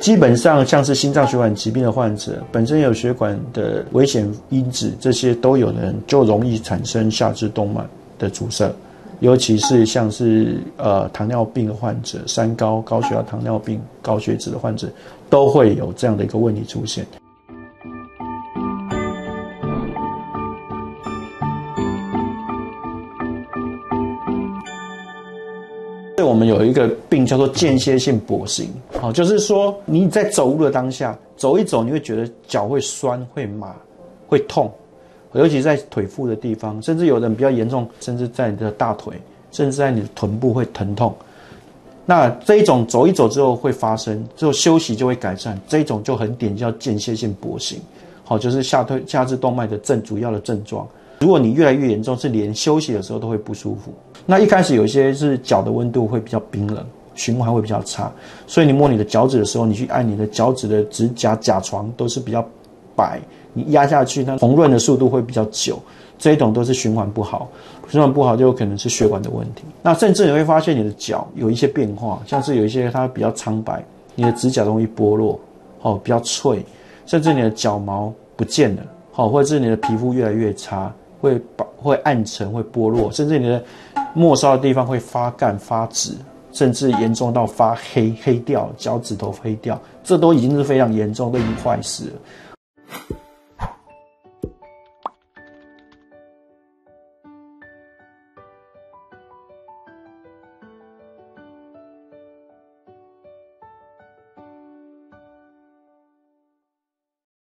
基本上像是心脏血管疾病的患者，本身有血管的危险因子，这些都有人就容易产生下肢动脉的阻塞。尤其是像是呃糖尿病患者、三高、高血压、糖尿病、高血脂的患者，都会有这样的一个问题出现。我们有一个病叫做间歇性跛行，好，就是说你在走路的当下，走一走，你会觉得脚会酸、会麻、会痛。尤其在腿腹的地方，甚至有人比较严重，甚至在你的大腿，甚至在你的臀部会疼痛。那这一种走一走之后会发生，之后休息就会改善。这一种就很典型叫间歇性跛行，好，就是下推下肢动脉的症主要的症状。如果你越来越严重，是连休息的时候都会不舒服。那一开始有一些是脚的温度会比较冰冷，循环会比较差，所以你摸你的脚趾的时候，你去按你的脚趾的指甲甲床都是比较白。你压下去，它红润的速度会比较久，这一种都是循环不好，循环不好就有可能是血管的问题。那甚至你会发现你的脚有一些变化，像是有一些它比较苍白，你的指甲容易剥落，哦，比较脆，甚至你的脚毛不见了，好，或者是你的皮肤越来越差，会把会暗沉，会剥落，甚至你的末梢的地方会发干发紫，甚至严重到发黑黑掉，脚趾头黑掉，这都已经是非常严重，都已经坏死了。